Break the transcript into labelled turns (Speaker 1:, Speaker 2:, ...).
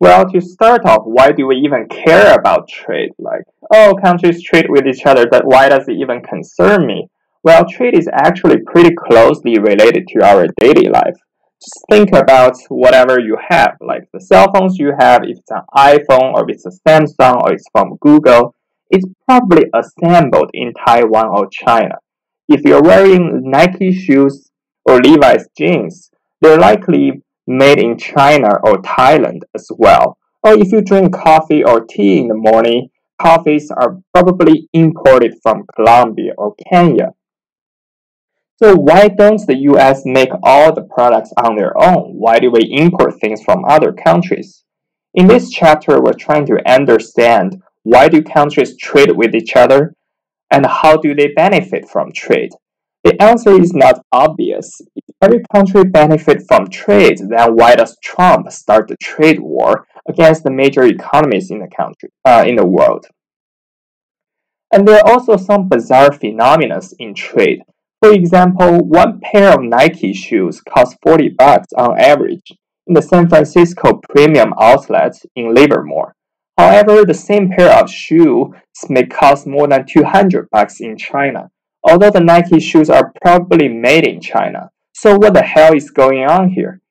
Speaker 1: Well, to start off, why do we even care about trade? Like, oh, countries trade with each other, but why does it even concern me? Well, trade is actually pretty closely related to our daily life. Just think about whatever you have, like the cell phones you have, if it's an iPhone or if it's a Samsung or it's from Google, it's probably assembled in Taiwan or China. If you're wearing Nike shoes or Levi's jeans, they're likely made in China or Thailand as well. Or if you drink coffee or tea in the morning, coffees are probably imported from Colombia or Kenya. So why don't the US make all the products on their own? Why do we import things from other countries? In this chapter, we're trying to understand why do countries trade with each other and how do they benefit from trade? The answer is not obvious. Every country benefits from trade, then why does Trump start the trade war against the major economies in the country, uh, in the world? And there are also some bizarre phenomena in trade. For example, one pair of Nike shoes costs 40 bucks on average in the San Francisco premium outlet in Livermore. However, the same pair of shoes may cost more than 200 bucks in China although the Nike shoes are probably made in China. So what the hell is going on here?